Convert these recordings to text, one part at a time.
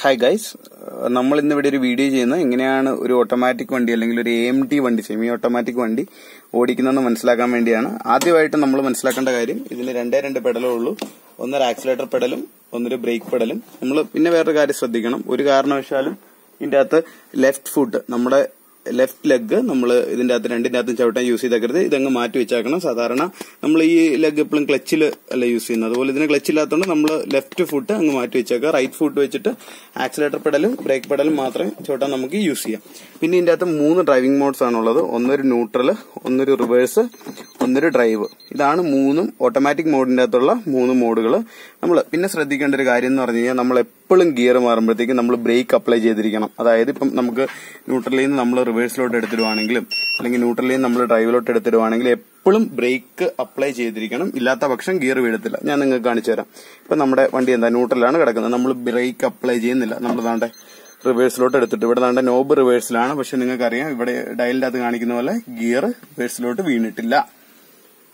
Hi guys നമ്മൾ ഇന്ന് ഇവിടെ ഒരു വീഡിയോ ചെയ്യുന്നത് എങ്ങനെയാണ് ഒരു ഓട്ടോമാറ്റിക് വണ്ടി അല്ലെങ്കിൽ ഒരു എ ടി വണ്ടി സെമി ഓട്ടോമാറ്റിക് വണ്ടി ഓടിക്കുന്നതെന്ന് മനസ്സിലാക്കാൻ വേണ്ടിയാണ്. ആദ്യമായിട്ട് നമ്മൾ മനസ്സിലാക്കേണ്ട കാര്യം ഇതിന് രണ്ടേ രണ്ട് പെഡലേ ഉള്ളൂ. ഒന്നൊരു ആക്സിലേറ്റർ പെഡലും ഒന്നൊരു ബ്രേക്ക് പെഡലും നമ്മൾ പിന്നെ വേറൊരു കാര്യം ശ്രദ്ധിക്കണം. ഒരു കാരണവശാലും ഇതിന്റെ അകത്ത് ലെഫ്റ്റ് ഫുട്ട് നമ്മുടെ ലെഫ്റ്റ് ലെഗ് നമ്മൾ ഇതിന്റെ അകത്ത് രണ്ടിന്റെ അകത്തും ചവിട്ടാൻ യൂസ് ചെയ്തേക്കരുത്. ഇതങ്ങ് മാറ്റി വെച്ചേക്കണം. സാധാരണ നമ്മൾ ഈ ലെഗ് എപ്പോഴും ക്ലച്ചിൽ അല്ല യൂസ് ചെയ്യുന്നത്. അതുപോലെ ഇതിന് ക്ലച്ച് ഇല്ലാത്തതുകൊണ്ട് നമ്മൾ ലെഫ്റ്റ് ഫുട്ട് അങ്ങ് മാറ്റി വെച്ചേക്കുക. റൈറ്റ് ഫുട്ട് വെച്ചിട്ട് ആക്സിലേറ്റർ പെഡലും ബ്രേക്ക് പെഡലും മാത്രം ചവിട്ടാൻ നമുക്ക് യൂസ് ചെയ്യാം. പിന്നെ ഇതിന്റെ അകത്ത് മൂന്ന് ഡ്രൈവിംഗ് മോഡ്സ് ആണുള്ളത്. ഒന്നൊരു ന്യൂട്രൽ ഒന്നൊരു റിവേഴ്സ് ഒന്നൊരു ഡ്രൈവ് ഇതാണ് മൂന്നും ഓട്ടോമാറ്റിക് മോഡിന്റെ അകത്തുള്ള മൂന്ന് മോഡുകൾ നമ്മൾ പിന്നെ ശ്രദ്ധിക്കേണ്ട ഒരു കാര്യം എന്ന് പറഞ്ഞു കഴിഞ്ഞാൽ നമ്മൾ എപ്പോഴും ഗിയർ മാറുമ്പോഴത്തേക്കും നമ്മൾ ബ്രേക്ക് അപ്ലൈ ചെയ്തിരിക്കണം. അതായത് ഇപ്പം നമുക്ക് ന്യൂട്രലിൽ നിന്ന് നമ്മൾ റിവേഴ്സിലോട്ട് എടുത്തിടുവാണെങ്കിലും അല്ലെങ്കിൽ ന്യൂട്രലിൽ നിന്ന് നമ്മൾ ഡ്രൈവിലോട്ട് എടുത്തിടുവാണെങ്കിലും എപ്പോഴും ബ്രേക്ക് അപ്ലൈ ചെയ്തിരിക്കണം. ഇല്ലാത്ത പക്ഷം ഗിയർ വീഴത്തില്ല. ഞാൻ നിങ്ങൾക്ക് കാണിച്ചു തരാം. ഇപ്പൊ നമ്മുടെ വണ്ടി എന്താ ന്യൂട്രലാണ് കിടക്കുന്നത്. നമ്മൾ ബ്രേക്ക് അപ്ലൈ ചെയ്യുന്നില്ല. നമ്മൾ താണ്ടെ റിവേഴ്സിലോട്ട് എടുത്തിട്ട്. ഇവിടെ താണ്ടെ നോബ് റിവേഴ്സിലാണ് പക്ഷെ നിങ്ങൾക്കറിയാം ഇവിടെ ഡയലിന്റെ അകത്ത് കാണിക്കുന്ന പോലെ ഗിയർ റിവേഴ്സിലോട്ട് വീണിട്ടില്ല.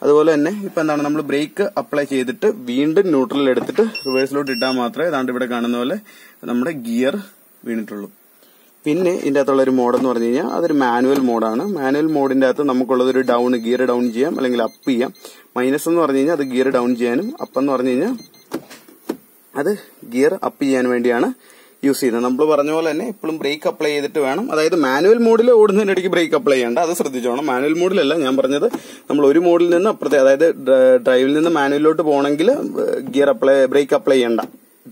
അതുപോലെ തന്നെ ഇപ്പൊ എന്താണ് നമ്മൾ ബ്രേക്ക് അപ്ലൈ ചെയ്തിട്ട് വീണ്ടും ന്യൂട്രലിൽ എടുത്തിട്ട് റിവേഴ്സിലോട്ട് ഇട്ടാൽ മാത്രമേ ഏതാണ്ട് ഇവിടെ കാണുന്ന പോലെ നമ്മുടെ ഗിയർ വീണിട്ടുള്ളൂ. പിന്നെ ഇതിന്റെ അകത്തുള്ള ഒരു മോഡ് എന്ന് പറഞ്ഞു കഴിഞ്ഞാൽ അതൊരു മാനുവൽ മോഡാണ് മാനുവൽ മോഡിന്റെ അകത്ത് നമുക്കുള്ളത് ഒരു ഡൗൺ ഗിയർ ഡൗൺ ചെയ്യാം അല്ലെങ്കിൽ അപ്പ് ചെയ്യാം. മൈനസ് എന്ന് പറഞ്ഞു കഴിഞ്ഞാൽ അത് ഗിയർ ഡൗൺ ചെയ്യാനും അപ്പ് എന്ന് പറഞ്ഞു കഴിഞ്ഞാൽ അത് ഗിയർ അപ്പ് ചെയ്യാൻ വേണ്ടിയാണ് യൂസ് ചെയ്യുന്നത്. നമ്മൾ പറഞ്ഞ പോലെ തന്നെ ഇപ്പോഴും ബ്രേക്ക് അപ്ലൈ ചെയ്തിട്ട് വേണം. അതായത് മാനുവൽ മോഡിൽ ഓടുന്നതിനിടയ്ക്ക് ബ്രേക്ക് അപ്ലൈ ചെയ്യേണ്ട. അത് ശ്രദ്ധിച്ചോണം. മാനുവൽ മോഡിലല്ല ഞാൻ പറഞ്ഞത് നമ്മൾ ഒരു മോഡിൽ നിന്ന് അപ്പുറത്തെ അതായത് ഡ്രൈവിൽ നിന്ന് മാനുവലിലോട്ട് പോകണമെങ്കിൽ ഗിയർ അപ്ലൈ ബ്രേക്ക് അപ്ലൈ ചെയ്യണ്ട.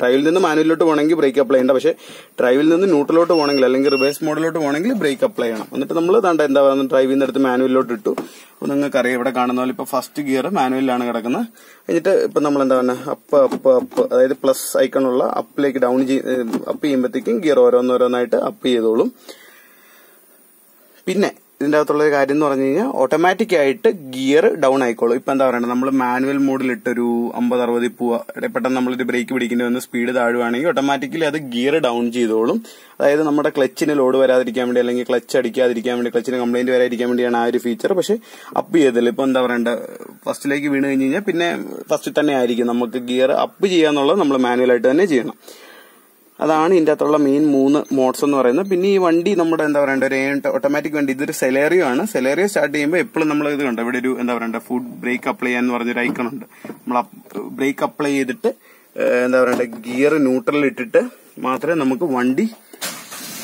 ഡ്രൈവിൽ നിന്ന് മാനുവലിലോട്ട് പോകണമെങ്കിൽ ബ്രേക്ക് അപ്ലൈ ചെയ്യണ്ട. പക്ഷേ ഡ്രൈവിൽ നിന്ന് ന്യൂട്രലോട്ട് പോകണമെങ്കിൽ അല്ലെങ്കിൽ റിവേഴ്സ് മോഡിലോട്ട് പോകണമെങ്കിൽ ബ്രേക്ക് അപ്ലൈ ചെയ്യണം. എന്നിട്ട് നമ്മൾ തണ്ട എന്താ പറയുന്നത്? ഡ്രൈവിൽ നിന്ന് എടുത്ത് മാനുവലിലോട്ട് ഇട്ടു. അപ്പോൾ നിങ്ങൾക്ക് അറിയാം ഇവിടെ കാണുന്ന പോലെ ഇപ്പൊ ഫസ്റ്റ് ഗിയർ മാനുവലിലാണ് കിടക്കുന്നത്. എന്നിട്ട് ഇപ്പൊ നമ്മൾ എന്താ പറയുക അപ്പ് അപ്പ് അപ്പ് അതായത് പ്ലസ് ഐക്കണുള്ള അപ്പിലേക്ക് ഡൗൺ അപ്പ് ചെയ്യുമ്പോഴത്തേക്കും ഗിയർ ഓരോന്നോരോന്നായിട്ട് അപ്പ് ചെയ്തോളും. പിന്നെ ഇതിന്റെ അകത്തുള്ള ഒരു കാര്യം എന്ന് പറഞ്ഞു കഴിഞ്ഞാൽ ഓട്ടോമാറ്റിക് ആയിട്ട് ഗിയർ ഡൗൺ ആയിക്കോളും. ഇപ്പൊ എന്താ പറയുക നമ്മൾ മാനുവൽ മോഡിൽ ഇട്ടൊരു അമ്പത് അറുപത് പോവുക പെട്ടെന്ന് നമ്മളൊരു ബ്രേക്ക് പിടിക്കേണ്ടി വന്ന് സ്പീഡ് താഴുവാണെങ്കിൽ ഓട്ടോമാറ്റിക്കലി അത് ഗിയർ ഡൗൺ ചെയ്തോളും. അതായത് നമ്മുടെ ക്ലച്ചിന് ലോഡ് വരാതിരിക്കാൻ വേണ്ടി അല്ലെങ്കിൽ ക്ലച്ച് അടിക്കാതിരിക്കാൻ വേണ്ടി ക്ലച്ചിന് കംപ്ലൈന്റ് വരാതിരിക്കാൻ വേണ്ടിയാണ് ആ ഒരു ഫീച്ചർ പക്ഷെ അപ്പ് ചെയ്തില്ല ഇപ്പൊ എന്താ പറയണ്ട ഫസ്റ്റിലേക്ക് വീണ് കഴിഞ്ഞ് കഴിഞ്ഞാൽ പിന്നെ ഫസ്റ്റിൽ തന്നെ ആയിരിക്കും നമുക്ക് ഗിയർ അപ്പ് ചെയ്യാന്നുള്ളത് നമ്മൾ മാനുവലായിട്ട് തന്നെ ചെയ്യണം. അതാണ് ഇതിന്റെ അകത്തുള്ള മെയിൻ മൂന്ന് മോഡ്സ് എന്ന് പറയുന്നത്. പിന്നെ ഈ വണ്ടി നമ്മുടെ എന്താ പറയണ്ട ഒരു ഓട്ടോമാറ്റിക് വണ്ടി. ഇതൊരു സെലേറിയോ ആണ്. സെലേറിയോ സ്റ്റാർട്ട് ചെയ്യുമ്പോൾ എപ്പോഴും നമ്മൾ ഇത് കണ്ടു? ഇവിടെ ഒരു എന്താ പറയണ്ട ഫുഡ് ബ്രേക്ക് അപ്ലൈ ചെയ്യാന്ന് പറഞ്ഞൊരു ഐക്കൺ ഉണ്ട്. നമ്മൾ ബ്രേക്ക് അപ്ലൈ ചെയ്തിട്ട് എന്താ പറയണ്ട ഗിയർ ന്യൂട്രലിൽ ഇട്ടിട്ട് മാത്രമേ നമുക്ക് വണ്ടി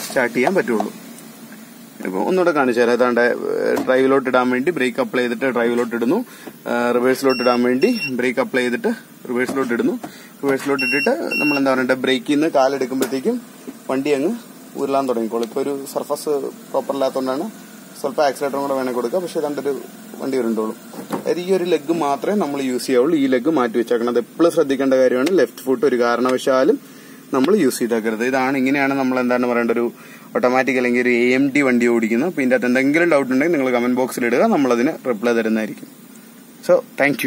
സ്റ്റാർട്ട് ചെയ്യാൻ പറ്റുള്ളൂ. ഇപ്പൊ ഒന്നുകൂടെ കാണിച്ചു തരാം. ഏതാണ്ട് ഡ്രൈവിലോട്ട് ഇടാൻ വേണ്ടി ബ്രേക്ക് അപ്ലൈ ചെയ്തിട്ട് ഡ്രൈവിലോട്ട് ഇടുന്നു. റിവേഴ്സിലോട്ട് ഇടാൻ വേണ്ടി ബ്രേക്ക് അപ്ലൈ ചെയ്തിട്ട് റിവേഴ്സിലോട്ട് ഇടുന്നു. റിവേഴ്സിലോട്ട് ഇട്ടിട്ട് നമ്മൾ എന്താ പറയണ്ടത് ബ്രേക്കിൽ നിന്ന് കാലെടുക്കുമ്പോഴത്തേക്കും വണ്ടി അങ്ങ് ഉരുളാൻ തുടങ്ങിക്കോളും. ഇപ്പൊ ഒരു സർഫസ് പ്രോപ്പർ ഇല്ലാത്തതുകൊണ്ടാണ് സ്വല്പം ആക്സിലേറ്ററും കൂടെ വേണേൽ കൊടുക്കുക. പക്ഷെ രണ്ടൊരു വണ്ടി വരുന്നുള്ളൂ അതായത് ഈ ഒരു ലെഗ് മാത്രമേ നമ്മൾ യൂസ് ചെയ്യാവുള്ളൂ. ഈ ലെഗ് മാറ്റി വെച്ചേക്കണം. അത് എപ്പോഴും ശ്രദ്ധിക്കേണ്ട കാര്യമാണ്. ലെഫ്റ്റ് ഫുട്ട് ഒരു കാരണവശാലും നമ്മൾ യൂസ് ചെയ്തേക്കരുത്. ഇതാണ് ഇങ്ങനെയാണ് നമ്മൾ എന്താണ് പറയേണ്ട ഒരു ഓട്ടോമാറ്റിക് അല്ലെങ്കിൽ ഒരു എ എം ടി വണ്ടി ഓടിക്കുന്നു. അപ്പോൾ ഇതിന്റെ അകത്ത് എന്തെങ്കിലും ഡൗട്ട് ഉണ്ടെങ്കിൽ നിങ്ങൾ കമന്റ് ബോക്സിൽ ഇടുക. നമ്മളതിന് റിപ്ലൈ തരുന്നതായിരിക്കും. So thank